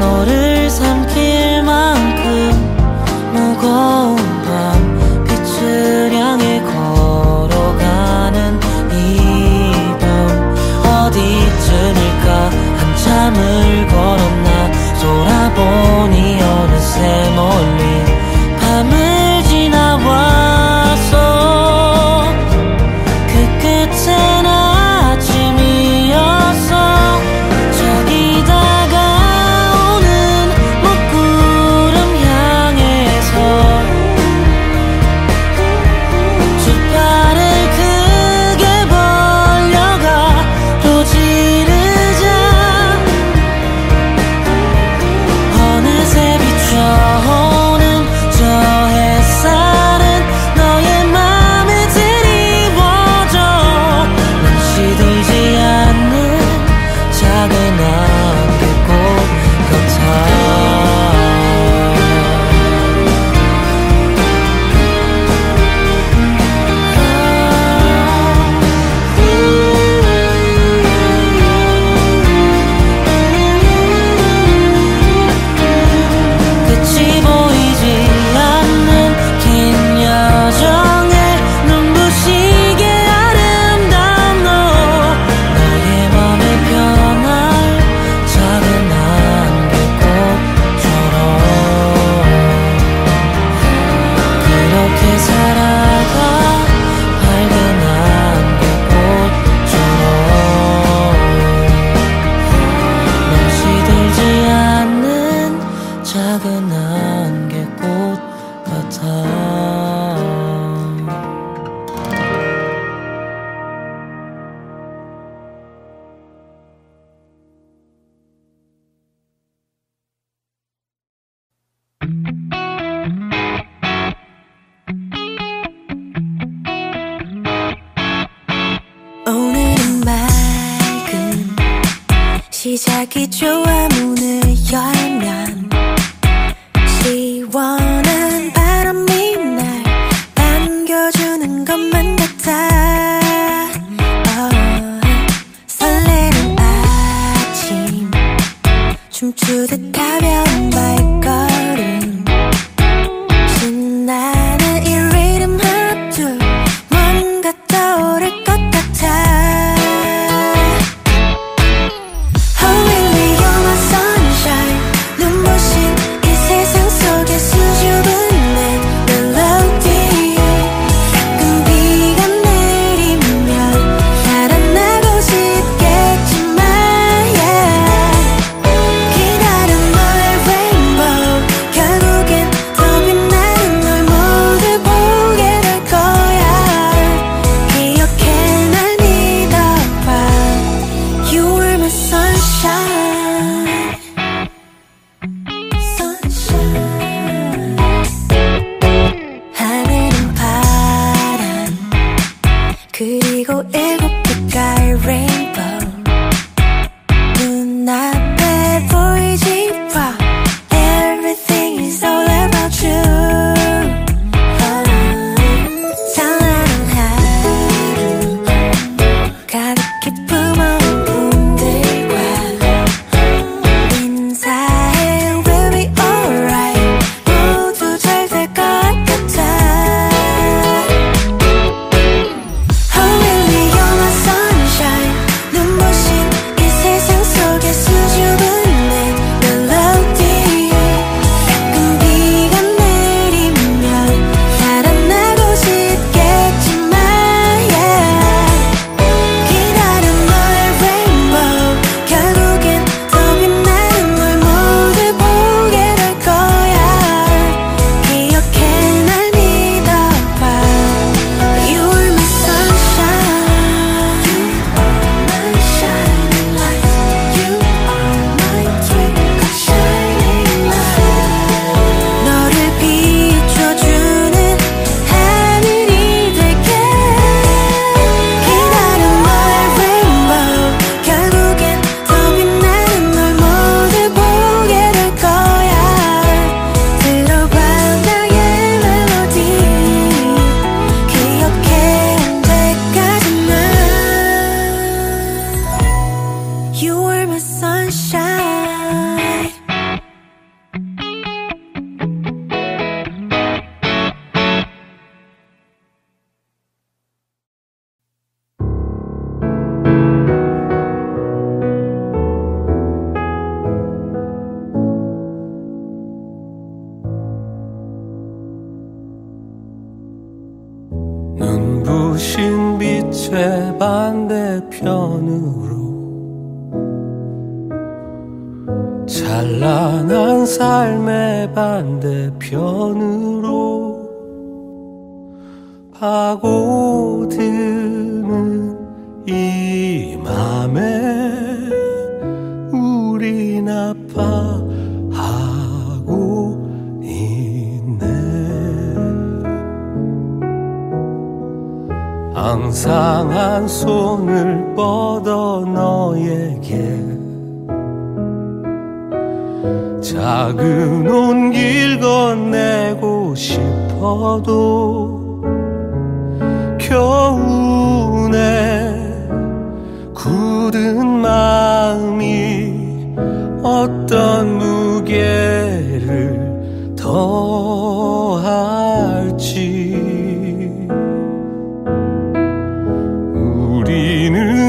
너를 삼킬 만 look your you 당신 빛의 반대편으로 찬란한 삶의 반대편으로 파고드는 이 맘에 상 한 손을 뻗어 너에게 작은 온길 건네고 싶어도 겨우 내 굳은 마음이 어떤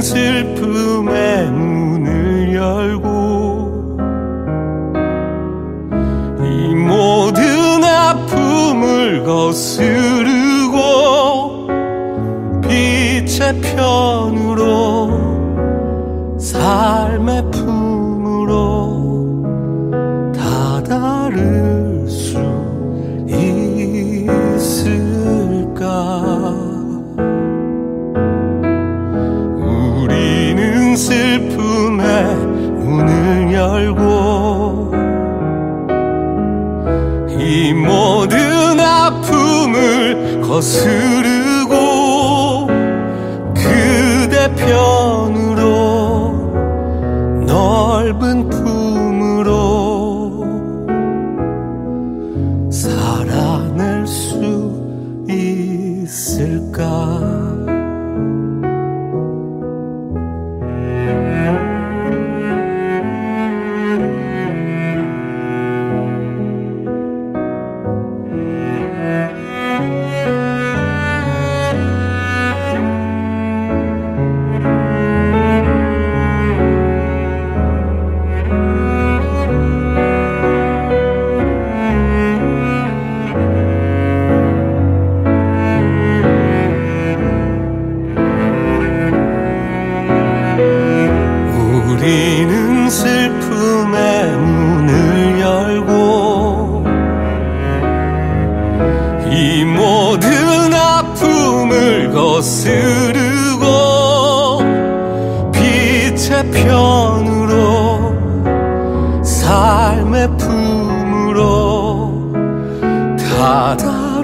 슬픔의 문을 열고 이 모든 아픔을 거스르고 빛의 편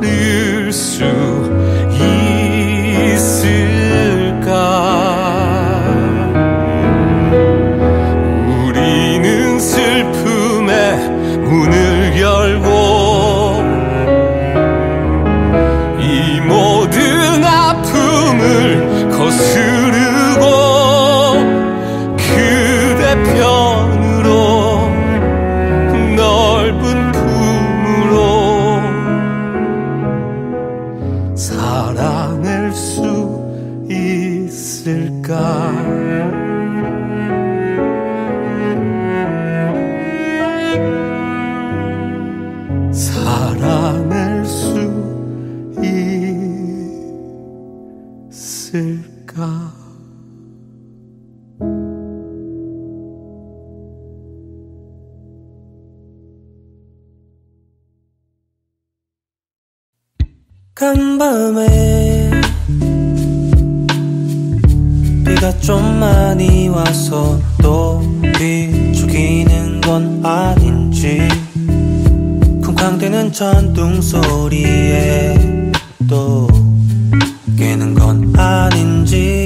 you so easy. 있을까? 간밤에 비가 좀 많이 와서 또 비죽이는 건 아닌지 쿵쾅대는 전동 소리에 또 되는 건 아닌지.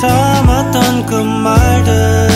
담았던 그 말들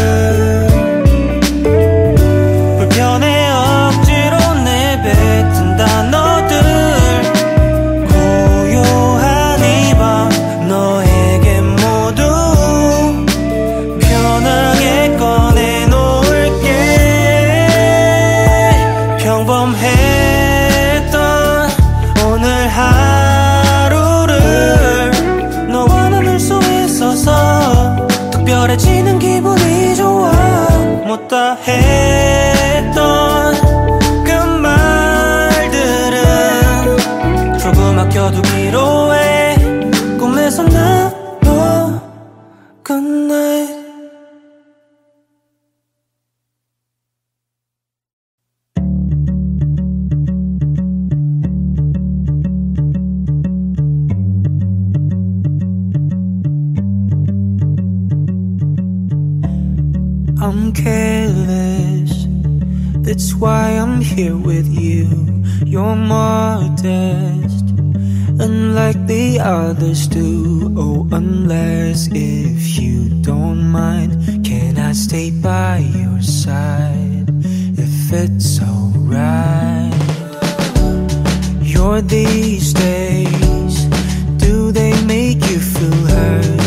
I'm careless. That's why I'm here with you. You're more dead unlike the others do. Oh, unless if you don't mind, can I stay by your side if it's alright? You're these days, do they make you feel hurt?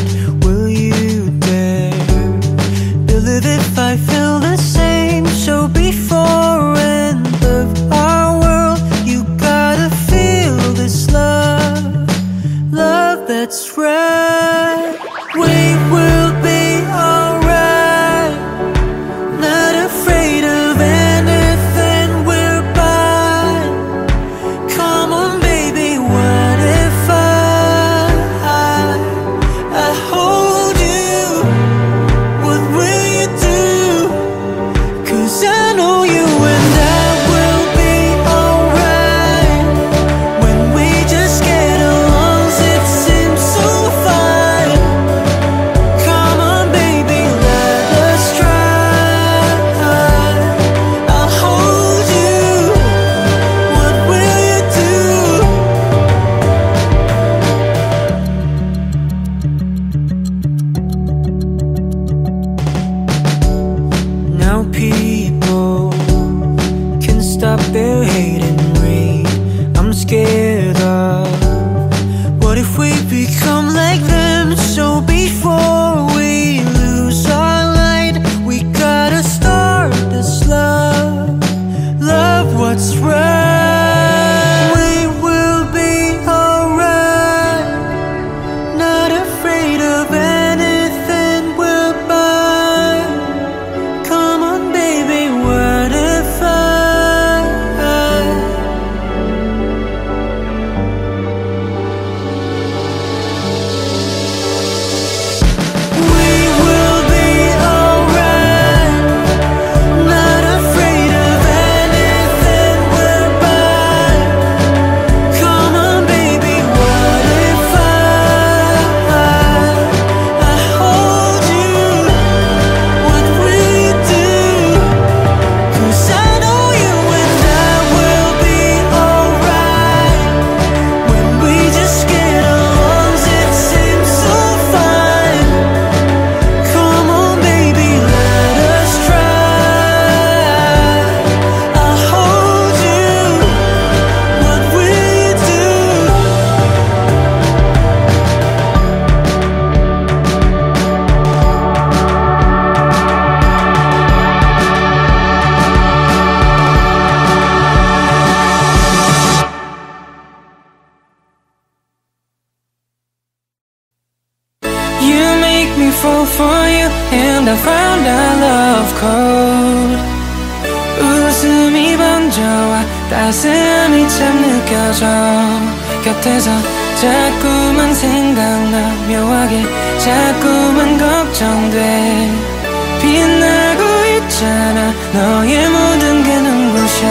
너의 모든 게 눈부셔.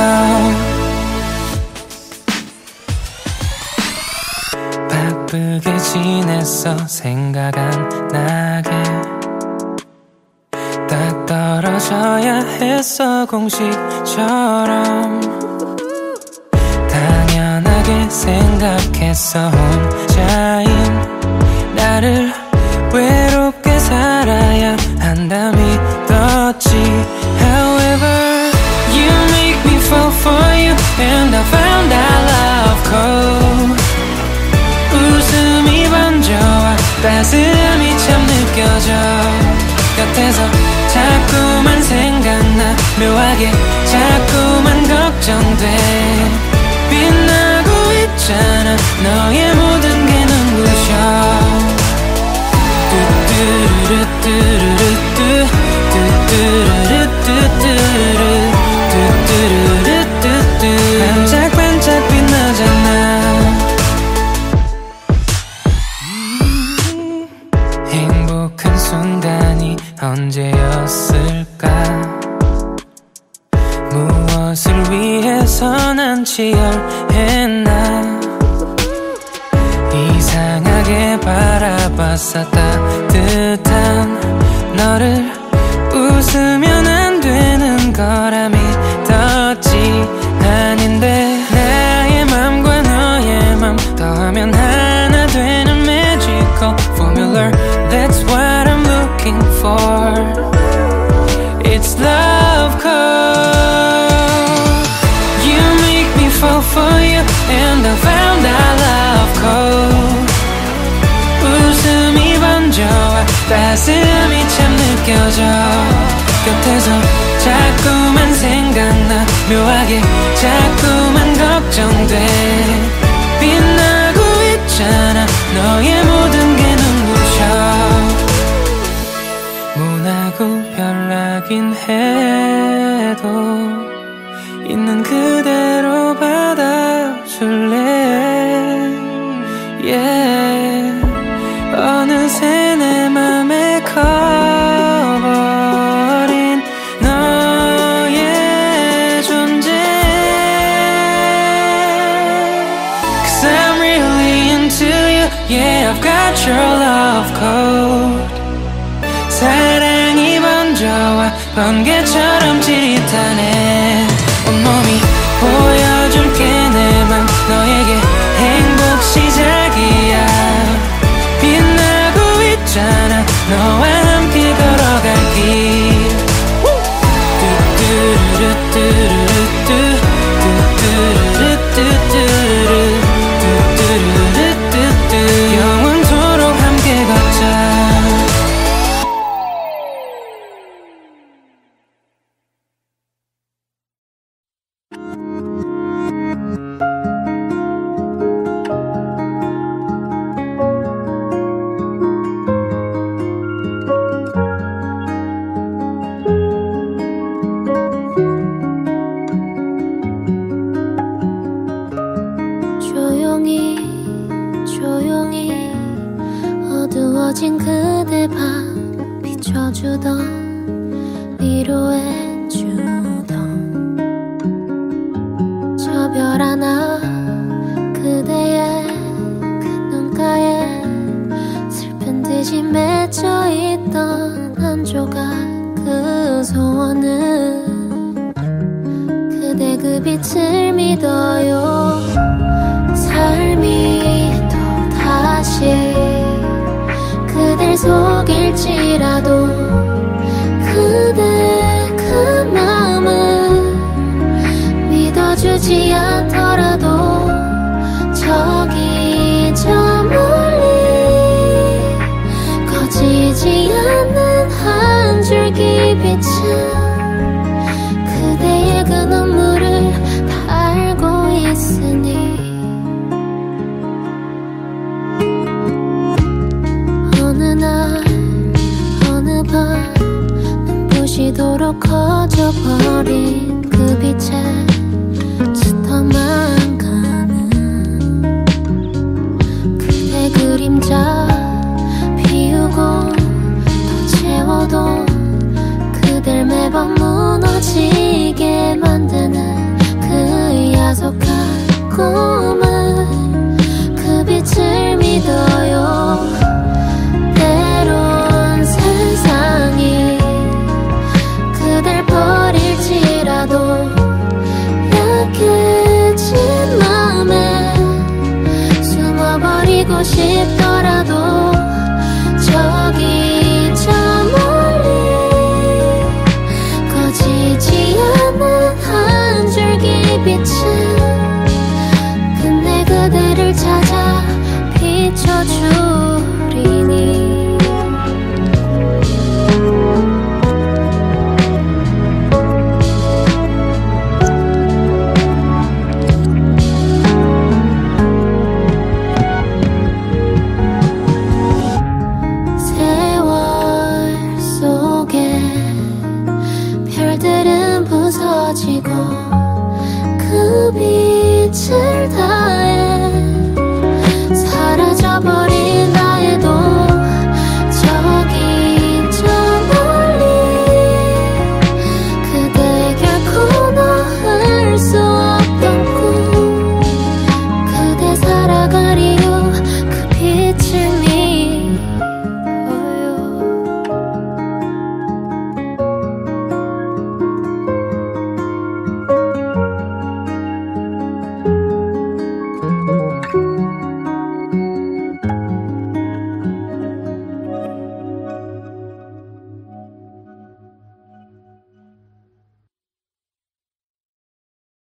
바쁘게 지냈어 생각 안 나게. 딱 떨어져야 했어 공식처럼. 당연하게 생각했어 혼자인 나를. 외롭게 살아야 한다면 가슴이 참 느껴져. 곁에서 자꾸만 생각나. 묘하게 자꾸만 걱정돼. 빛나고 있잖아. 너의 모든 게 눈부셔. 뚜뚜루뚜루뚜뚜뚜. 곁에서 자꾸만 생각나. 묘하게 자꾸만 걱정돼. 빛나고 있잖아. 너의 모든 게 눈부셔. 모나고 별나긴 해도 있는 그 번개처럼 지릿하네 쉬고 싶다.